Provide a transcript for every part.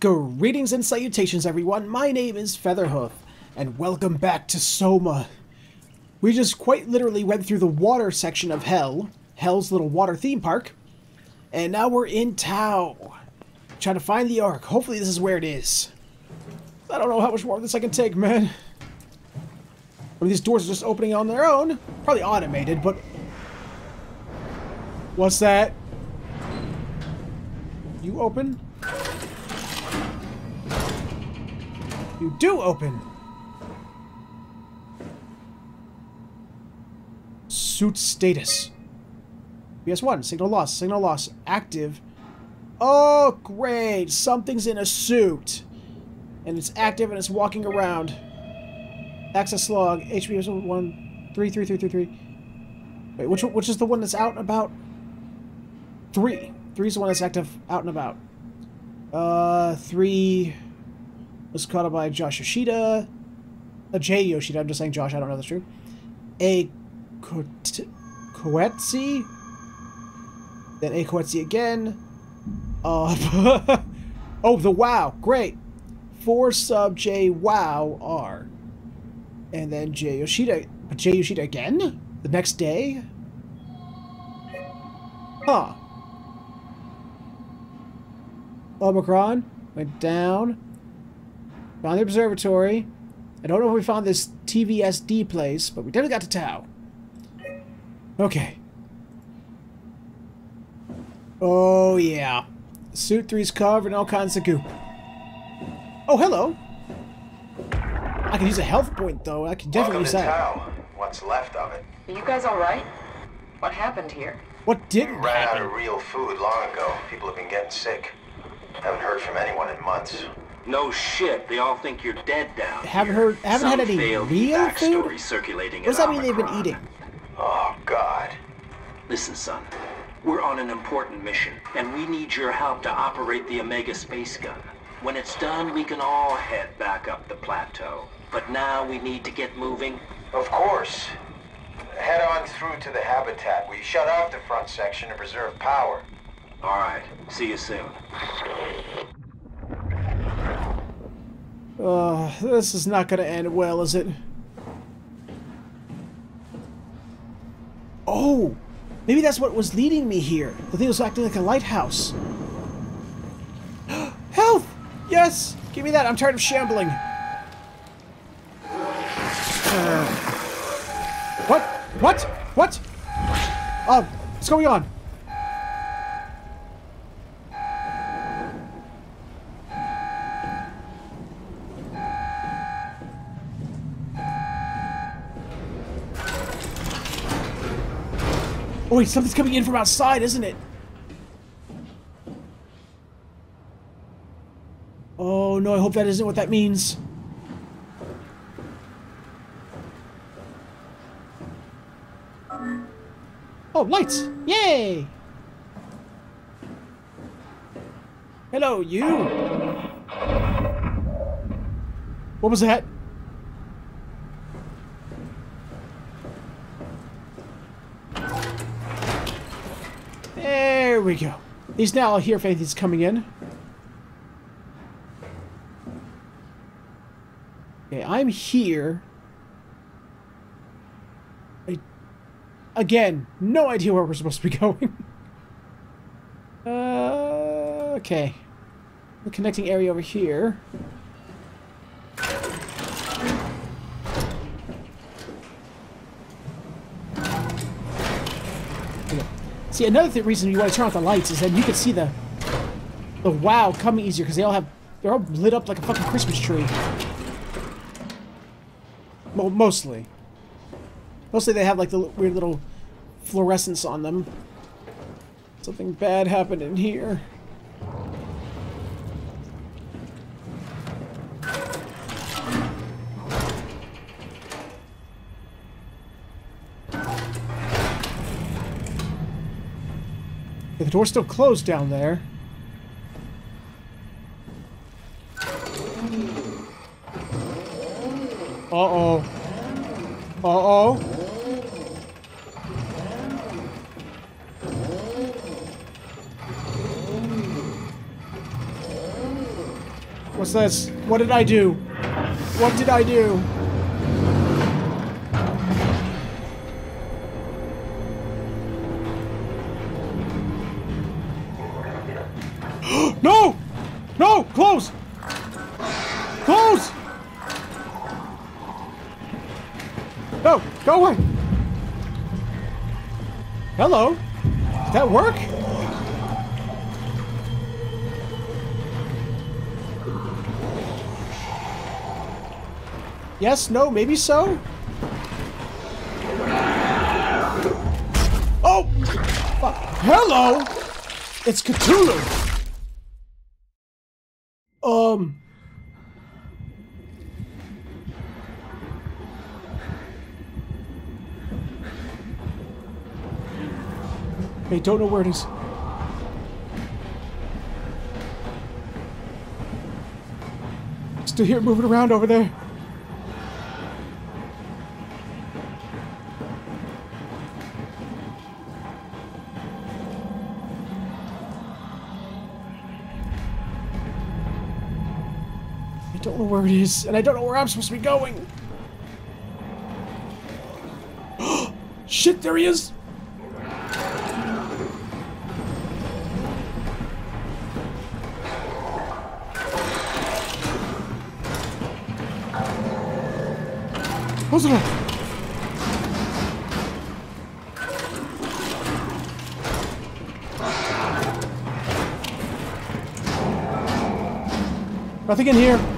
Greetings and salutations, everyone. My name is Featherhoof, and welcome back to Soma. We just quite literally went through the water section of Hell, Hell's little water theme park, and now we're in Tau, trying to find the Ark. Hopefully this is where it is. I don't know how much more of this I can take, man. Or these doors are just opening on their own. Probably automated, but... What's that? You open? You do open! Suit status. PS1, signal loss, signal loss, active. Oh, great! Something's in a suit. And it's active and it's walking around. Access log, HBS 1, 3, 3, 3, 3, 3. Wait, which, which is the one that's out and about? 3. 3 is the one that's active out and about. Uh, 3 was caught up by Josh Yoshida. Uh, Jay Yoshida, I'm just saying Josh, I don't know that's true. A Koetsi. Then A Koetsi again. Uh, oh, the WAU. Great. 4 sub J WoW R. And then Jay Yoshida. Jay Yoshida again? The next day? Huh. Omicron went down. Found the observatory. I don't know if we found this TVSD place, but we definitely got to Tau. Okay. Oh, yeah. Suit 3's covered in all kinds of goop. Oh, hello. I can use a health point, though. I can definitely Welcome use to that. Tau. What's left of it? Are you guys alright? What happened here? What didn't ran out of real food long ago. People have been getting sick. Haven't heard from anyone in months. No shit, they all think you're dead down Haven't here. heard- haven't Some had any failed real backstory food? circulating What does that mean they've been eating? Oh, God. Listen, son. We're on an important mission, and we need your help to operate the Omega space gun. When it's done, we can all head back up the plateau. But now we need to get moving. Of course. Head on through to the habitat. We shut off the front section to preserve power. All right, see you soon. Uh, this is not gonna end well, is it? Oh! Maybe that's what was leading me here. The thing was acting like a lighthouse. Health! Yes! Give me that. I'm tired of shambling. Uh, what? What? What? Oh, what's going on? Wait, something's coming in from outside, isn't it? Oh no, I hope that isn't what that means. Oh, lights! Yay! Hello, you! What was that? There we go. He's now here if anything's coming in. Okay, I'm here. I, again, no idea where we're supposed to be going. uh, okay. The connecting area over here. See, another th reason you want to turn off the lights is that you can see the the WAU coming easier because they all have they're all lit up like a fucking Christmas tree. Well, mostly. Mostly they have like the weird little fluorescence on them. Something bad happened in here. The door's still closed down there. Uh-oh. Uh-oh. What's this? What did I do? What did I do? Yes, no, maybe so? Oh! Fuck. Hello! It's Cthulhu! Um... I don't know where it is. Still hear it moving around over there. It is, and I don't know where I'm supposed to be going. Shit, there he is! The door. Nothing in here.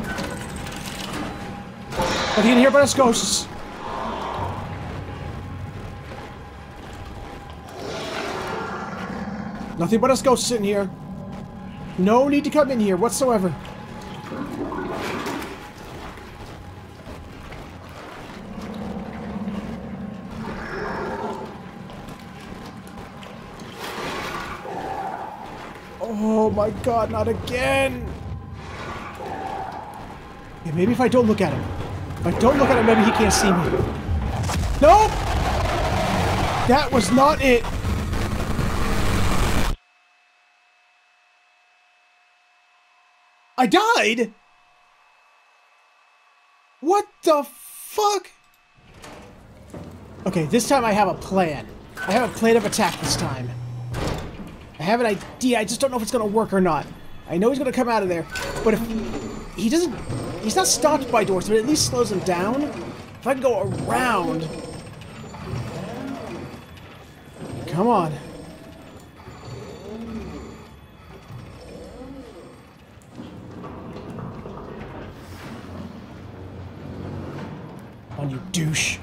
Nothing in here but us ghosts. Nothing but us ghosts in here. No need to come in here whatsoever. Oh my god, not again! Okay, maybe if I don't look at him. I don't look at him, maybe he can't see me. Nope! That was not it! I died? What the fuck? Okay, this time I have a plan. I have a plan of attack this time. I have an idea, I just don't know if it's gonna work or not. I know he's gonna come out of there, but if he doesn't... He's not stopped by doors, but at least slows him down. If I can go around... Come on. On you douche.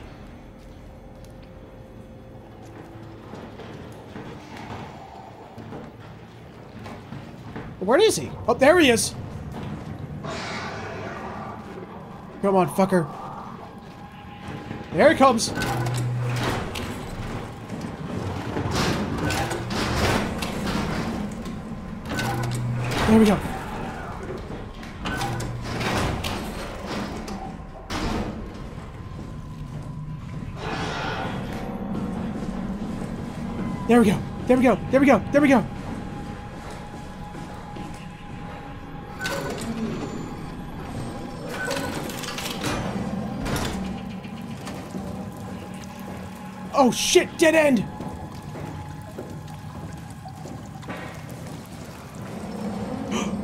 Where is he? Oh, there he is! Come on, fucker. There he comes! There we go. There we go. There we go. There we go. There we go. Oh shit, dead end!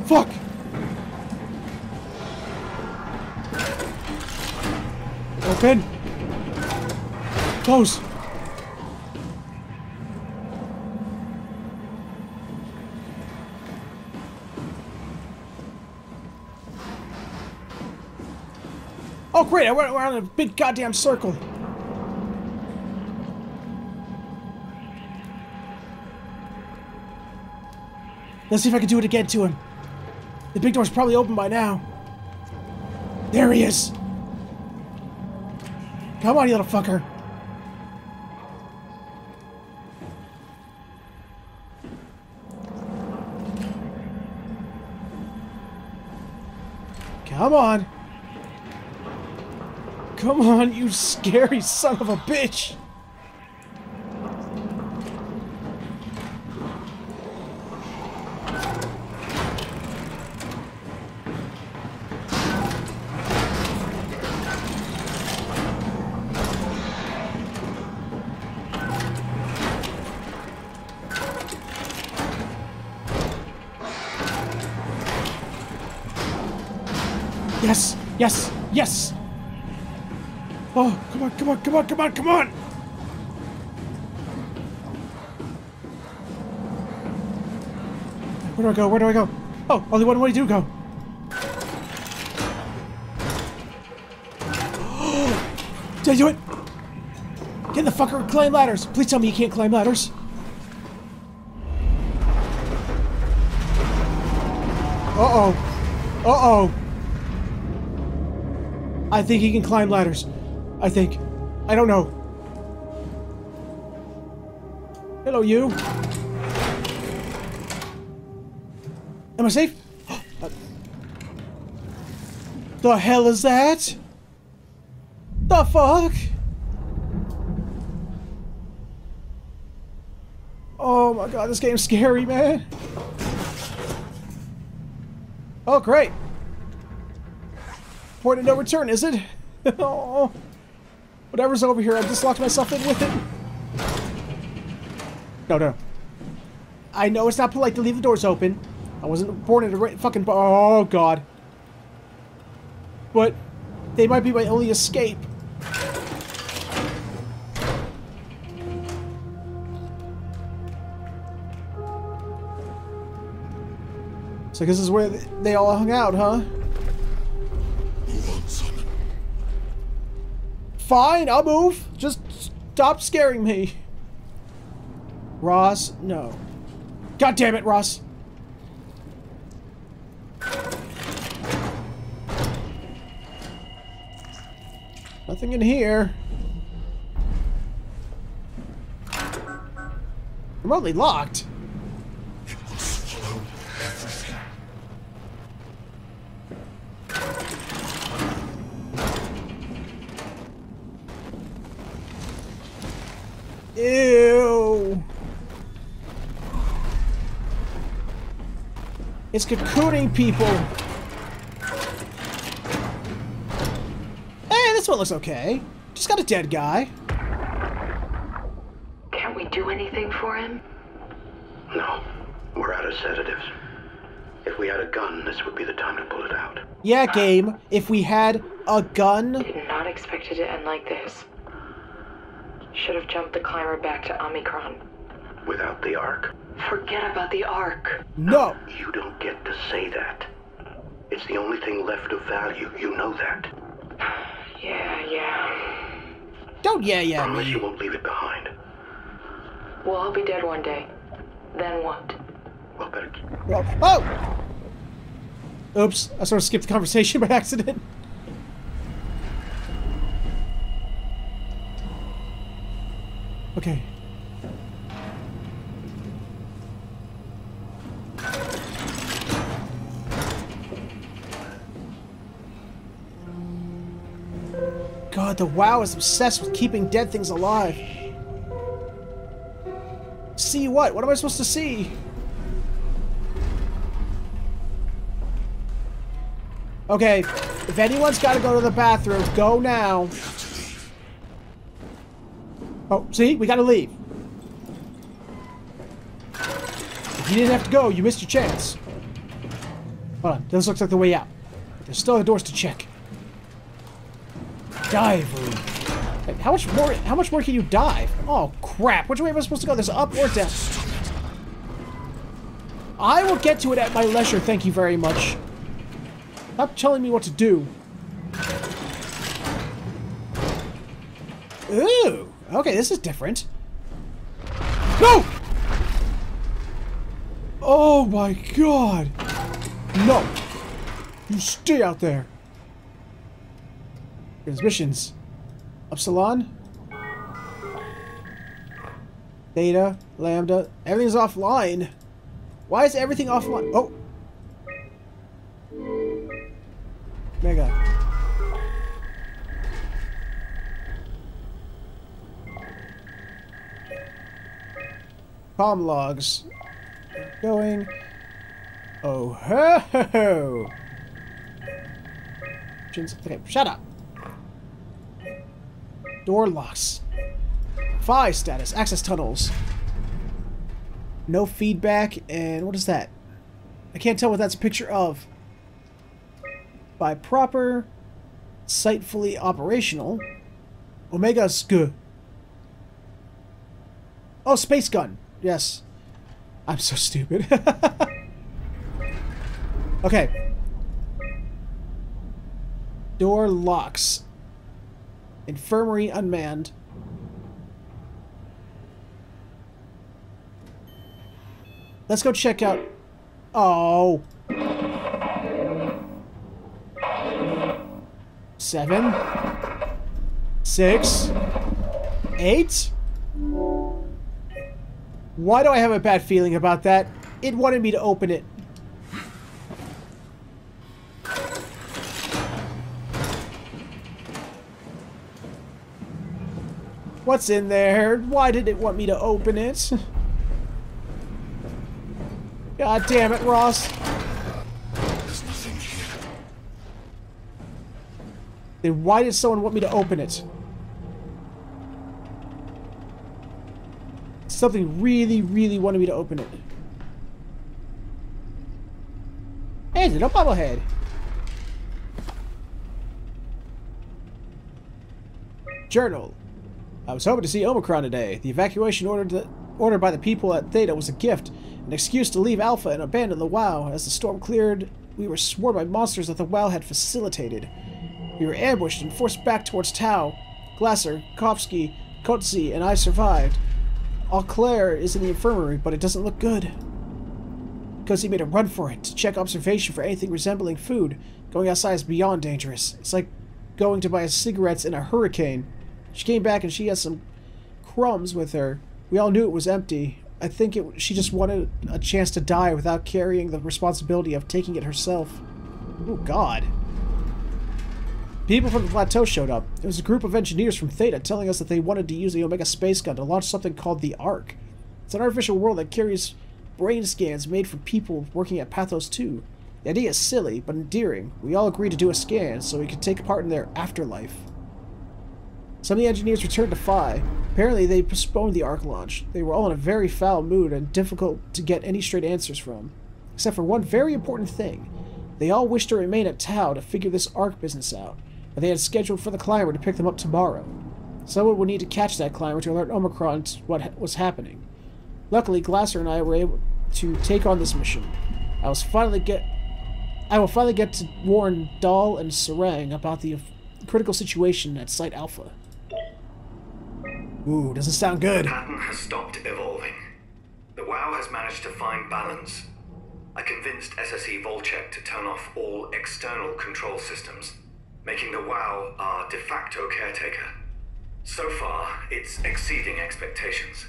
Fuck! Open! Close! Oh great, I went around a big goddamn circle. Let's see if I can do it again to him. The big door's probably open by now. There he is! Come on, you little fucker. Come on. Come on, you scary son of a bitch. Yes! Yes! Oh, come on, come on, come on, come on, come on! Where do I go? Where do I go? Oh, only one way to go. Did I do it? Get the fucker climb ladders. Please tell me you can't climb ladders. Uh-oh. Uh-oh. I think he can climb ladders. I think. I don't know. Hello, you. Am I safe? the hell is that? The fuck? Oh my god, this game's scary, man. Oh, great. Point of no return, is it? oh. Whatever's over here, I've just locked myself in with it. No, no. I know it's not polite to leave the doors open. I wasn't born in a right fucking... Oh, God. But they might be my only escape. So this is where they all hung out, huh? Fine, I'll move. Just stop scaring me. Ross, no. God damn it, Ross. Nothing in here. Remotely locked. Ew. It's cocooning people. Hey, this one looks okay. Just got a dead guy. Can't we do anything for him? No, we're out of sedatives. If we had a gun, this would be the time to pull it out. Yeah, game. If we had a gun. Did not expect it to end like this. Should have jumped the climber back to Omicron. Without the Ark? Forget about the Ark. No. You don't get to say that. It's the only thing left of value. You know that. Yeah, yeah. Don't yeah yeah Promise me. you won't leave it behind. Well, I'll be dead one day. Then what? Well, better keep... Well, oh! Oops, I sort of skipped the conversation by accident. Okay. God, the WAU is obsessed with keeping dead things alive. See what? What am I supposed to see? Okay, if anyone's got to go to the bathroom, go now. Oh, see? We got to leave. If you didn't have to go, you missed your chance. Hold on, this looks like the way out. There's still the doors to check. Dive room. How much more? How much more can you dive? Oh crap! Which way am I supposed to go? There's up or down. I will get to it at my leisure. Thank you very much. Stop telling me what to do. Ooh. Okay, this is different. No! Oh my god! No! You stay out there! Transmissions. missions. Upsilon? Theta, Lambda, everything's offline. Why is everything offline? Oh! Mega. Palm logs. Going. Oh ho ho ho! Shut up. Door locks. Phi status. Access tunnels. No feedback, and what is that? I can't tell what that's a picture of. by proper, site fully operational. Omega Sk. Oh, space gun. Yes. I'm so stupid. okay. Door locks. Infirmary unmanned. Let's go check out... Oh. Seven. Six. Eight. Why do I have a bad feeling about that? It wanted me to open it. What's in there? Why did it want me to open it? God damn it, Ross. Then why did someone want me to open it? Something really, really wanted me to open it. Hey, little bobblehead. Journal. I was hoping to see Omicron today. The evacuation ordered, the, ordered by the people at Theta was a gift, an excuse to leave Alpha and abandon the WAU. As the storm cleared, we were swarmed by monsters that the WAU had facilitated. We were ambushed and forced back towards Tau. Glasser, Kovsky, Kotze, and I survived. Claire is in the infirmary, but it doesn't look good. Because he made a run for it, to check observation for anything resembling food. Going outside is beyond dangerous. It's like going to buy cigarettes in a hurricane. She came back and she had some crumbs with her. We all knew it was empty. I think it, she just wanted a chance to die without carrying the responsibility of taking it herself. Oh, God. People from the plateau showed up. It was a group of engineers from Theta telling us that they wanted to use the Omega space gun to launch something called the Ark. It's an artificial world that carries brain scans made for people working at Pathos 2. The idea is silly, but endearing. We all agreed to do a scan so we could take part in their afterlife. Some of the engineers returned to Phi. Apparently, they postponed the Ark launch. They were all in a very foul mood and difficult to get any straight answers from. Except for one very important thing. They all wished to remain at Tau to figure this Ark business out but they had scheduled for the climber to pick them up tomorrow. Someone would need to catch that climber to alert Omicron to what was happening. Luckily, Glasser and I were able to take on this mission. I was finally get I will finally get to warn Dahl and Sarang about the critical situation at Site Alpha. Ooh, doesn't sound good. The pattern has stopped evolving. The WAU has managed to find balance. I convinced SSE Volchek to turn off all external control systems making the WAU our de facto caretaker. So far, it's exceeding expectations.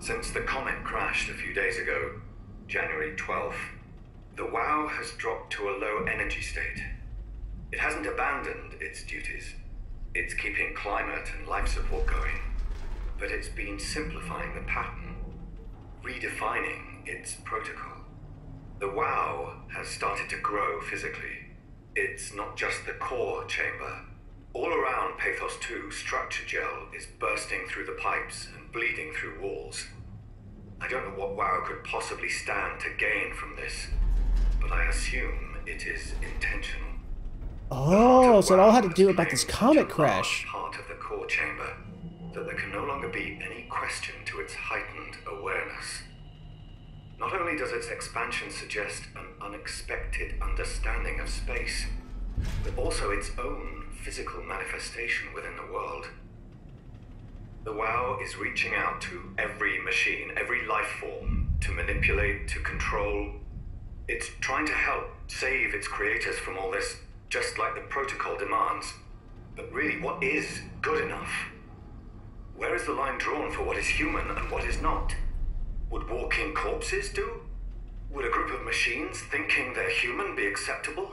Since the comet crashed a few days ago, January 12th, the WAU has dropped to a low energy state. It hasn't abandoned its duties. It's keeping climate and life support going. But it's been simplifying the pattern, redefining its protocol. The WAU has started to grow physically it's not just the core chamber. All around Pathos 2, structure gel is bursting through the pipes and bleeding through walls. I don't know what WAU could possibly stand to gain from this, but I assume it is intentional. Oh, so it all had to do about this comet crash. Part of the core chamber, that there can no longer be any question to its heightened awareness. Not only does its expansion suggest an unexpected understanding of space, but also its own physical manifestation within the world. The WAU is reaching out to every machine, every life form, to manipulate, to control. It's trying to help save its creators from all this, just like the protocol demands. But really, what is good enough? Where is the line drawn for what is human and what is not? Would walking corpses do? Would a group of machines thinking they're human be acceptable?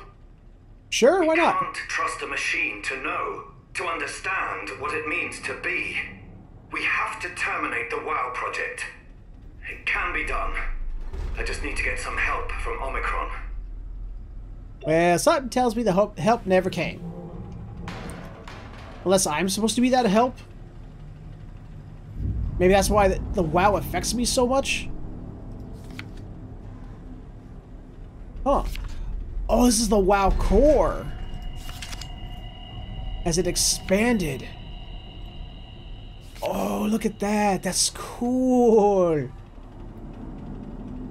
Sure, why we not? can't trust a machine to know, to understand what it means to be. We have to terminate the WAU project. It can be done. I just need to get some help from Omicron. Well, something tells me the help never came. Unless I'm supposed to be that help? Maybe that's why the, the WAU affects me so much? Huh. Oh, this is the WAU core. As it expanded. Oh, look at that. That's cool.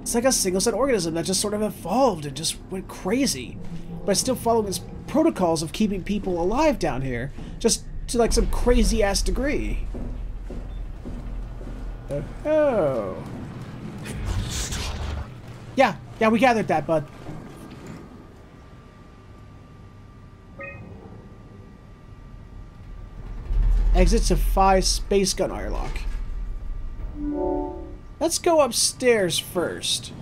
It's like a single cell organism that just sort of evolved and just went crazy. But still following its protocols of keeping people alive down here. Just to like some crazy ass degree. Oh. Yeah, yeah, we gathered that, bud. Exit Phi Space Gun airlock. Let's go upstairs first.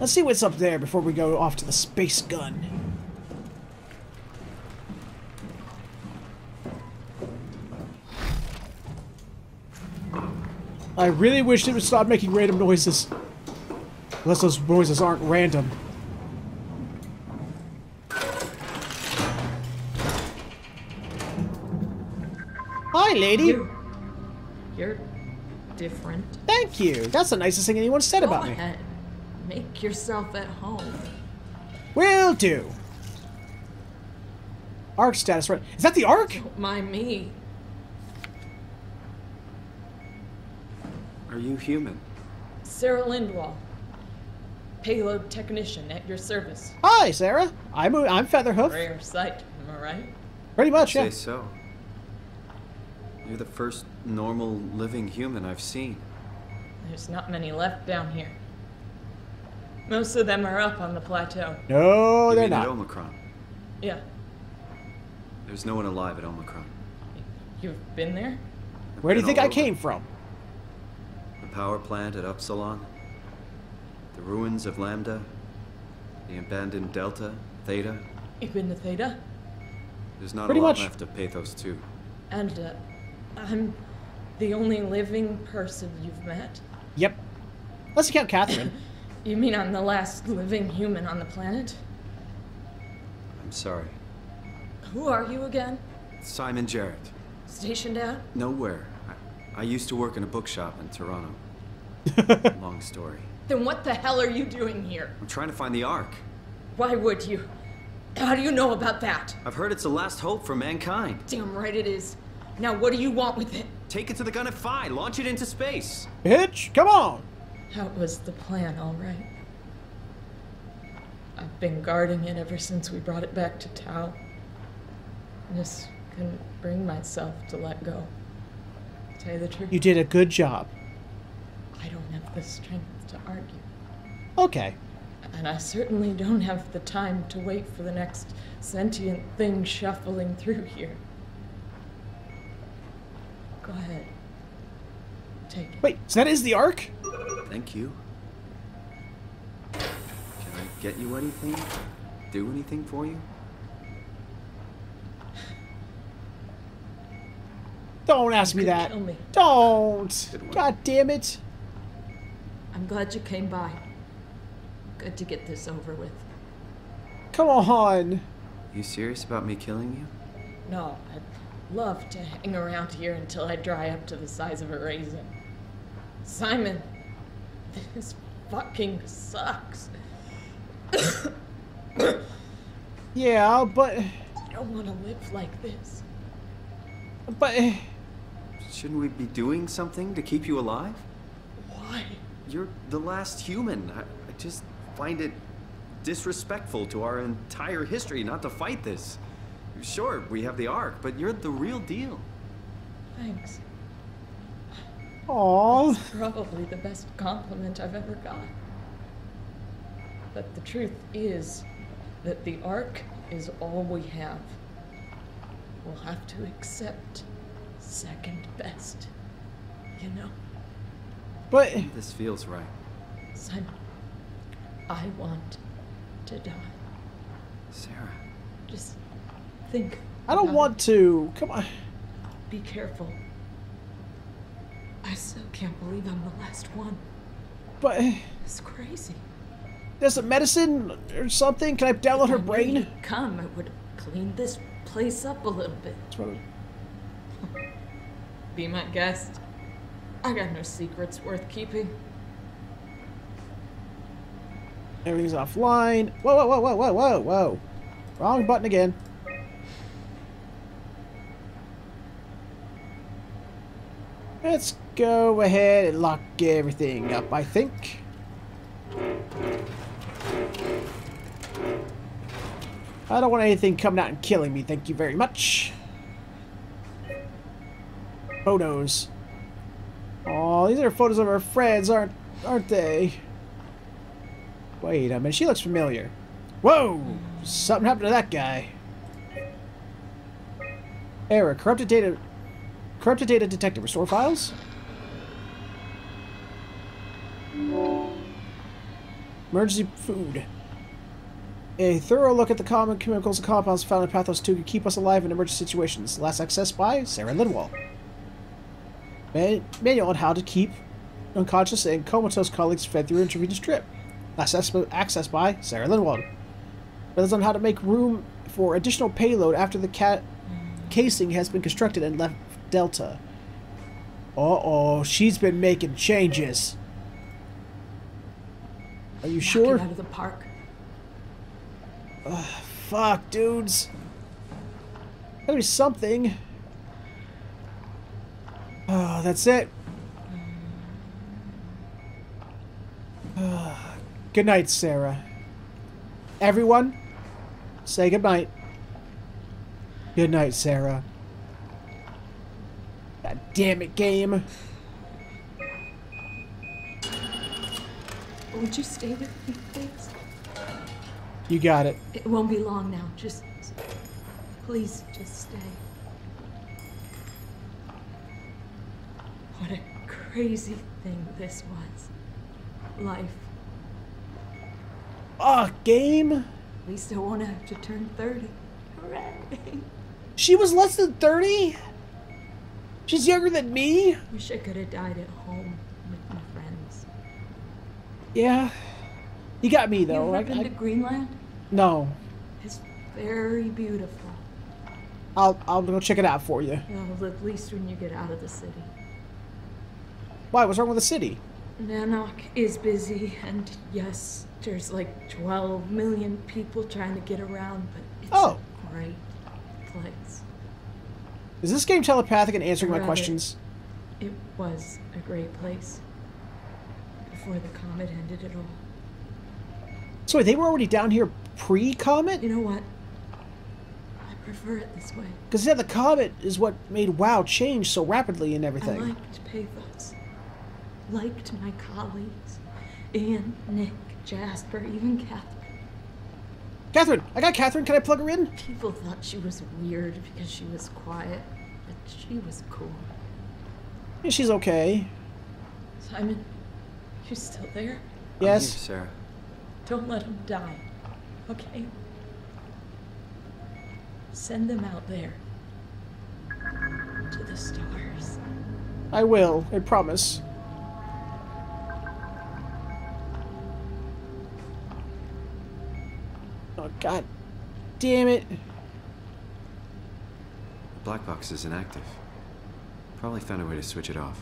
Let's see what's up there before we go off to the space gun. I really wish it would stop making random noises. Unless those noises aren't random. Hi, lady. You. You're different. Thank you. That's the nicest thing anyone said Go about me. ahead. Make yourself at home. Will do. Ark status right. Is that the Ark? Don't mind me. Are you human? Sarah Lindwall. Payload technician at your service. Hi, Sarah. I'm I'm Featherhoof. Rare sight, am I right? Pretty much, yeah. Say so. You're the first normal living human I've seen. There's not many left down here. Most of them are up on the plateau. No, you they're mean at not. Omicron. Yeah, There's no one alive at Omicron. you've been there? I've Where do you think I came from? The power plant at Upsilon. The ruins of Lambda. The abandoned Delta, Theta. You've been to Theta? There's not Pretty a lot much. left of Pathos 2. And uh, I'm the only living person you've met? Yep. Let's count Catherine. You mean I'm the last living human on the planet? I'm sorry. Who are you again? Simon Jarrett. Stationed out? Nowhere. I, I used to work in a bookshop in Toronto. Long story. Then what the hell are you doing here? I'm trying to find the Ark. Why would you? How do you know about that? I've heard it's the last hope for mankind. Damn right it is. Now what do you want with it? Take it to the gun at Phi. Launch it into space. Bitch, come on. That was the plan, all right. I've been guarding it ever since we brought it back to Tau. I just couldn't bring myself to let go. To tell you the truth, You did a good job. I don't have the strength to argue. Okay. And I certainly don't have the time to wait for the next sentient thing shuffling through here. Go ahead. Take it. Wait, so that is the Ark? Thank you. Can I get you anything? Do anything for you? Don't ask me that. kill me. Don't. God damn it. I'm glad you came by. Good to get this over with. Come on. You serious about me killing you? No, I'd love to hang around here until I dry up to the size of a raisin. Simon, this fucking sucks. Yeah, but I don't want to live like this. but Shouldn't we be doing something to keep you alive? Why? You're the last human. I, I just find it disrespectful to our entire history not to fight this. Sure, we have the Ark, but you're the real deal. Thanks. Aw. Probably the best compliment I've ever got. But the truth is that the Ark is all we have. We'll have to accept second best. You know, But This feels right. Simon, I want to die. Sarah. Just think. I don't about want to. Come on. Be careful. I still can't believe I'm the last one. But It's crazy. there's a medicine or something. Can I download her If I brain? Come, I would clean this place up a little bit. That's what I- Be my guest. I got no secrets worth keeping. Everything's offline. Whoa, whoa, whoa, whoa, whoa, whoa, whoa. Wrong button again. Let's go ahead and lock everything up, I think. I don't want anything coming out and killing me, thank you very much. Photos. Oh, these are photos of our friends, aren't aren't they? Wait a minute, she looks familiar. Whoa! Something happened to that guy. Error. Corrupted data... Corrupted data detected. Restore files? Emergency food. A thorough look at the common chemicals and compounds found in Pathos 2 can keep us alive in emergency situations. Last access by Sarah Lindwall. Man manual on how to keep unconscious and comatose colleagues fed through intravenous drip. Access by Sarah Lindwall. But on how to make room for additional payload after the cat casing has been constructed and left Delta. Uh-oh, she's been making changes. Are you Knock sure? out of the park. Fuck, dudes. Gotta be something. Oh, that's it. Ah, good night, Sarah. Everyone, say good night. Good night, Sarah. God damn it, game. Would you stay with me, please? You got it. It won't be long now. Just. Please, just stay. What a crazy thing this was. Life. Ah, game. At least I won't have to turn 30. Hooray! She was less than 30? She's younger than me? Wish I could have died at home with my friends. Yeah. You got me, though. You ever I- been I- to Greenland? no. It's very beautiful. I'll, I'll go check it out for you. Well, at least when you get out of the city. Why? What's wrong with the city? Nanook is busy, and yes, there's like 12 million people trying to get around, but it's Oh. a great place. Is this game telepathic and answering my questions? It was a great place. Before the comet ended it all. So wait, they were already down here pre-comet? You know what? I prefer it this way. Because yeah, the comet is what made WAU change so rapidly and I everything. liked Pathos. Liked my colleagues. Ian, Nick, Jasper, even Catherine. Catherine! I got Catherine. Can I plug her in? People thought she was weird because she was quiet, but she was cool. Yeah, she's okay. Simon, you still there? I'm Yes. here, Sarah. Don't let him die, okay? Send them out there. To the stars. I will. I promise. God damn it. The black box is inactive. Probably found a way to switch it off.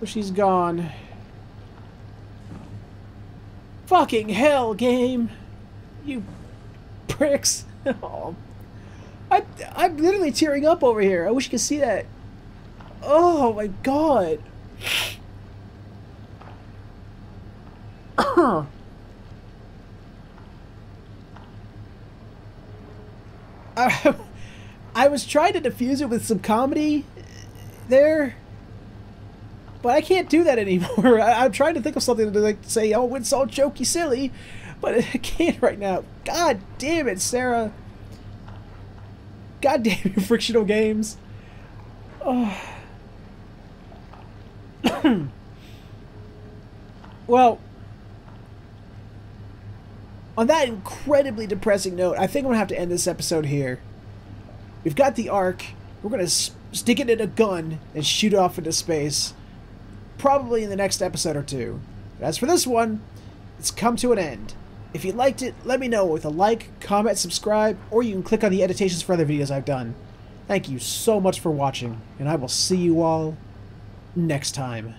Oh, she's gone. Fucking hell, game. You pricks. Oh. I, I'm literally tearing up over here. I wish you could see that. Oh my god. I, was trying to diffuse it with some comedy there, but I can't do that anymore. I, I'm trying to think of something to like say, "Oh, it's all jokey, silly," but I can't right now. God damn it, Sarah! God damn you, frictional games! Oh. well, on that incredibly depressing note, I think I'm gonna have to end this episode here. We've got the Ark. We're gonna s- stick it in a gun and shoot it off into space. Probably in the next episode or two. But as for this one, it's come to an end. If you liked it, let me know with a like, comment, subscribe, or you can click on the annotations for other videos I've done. Thank you so much for watching, and I will see you all next time.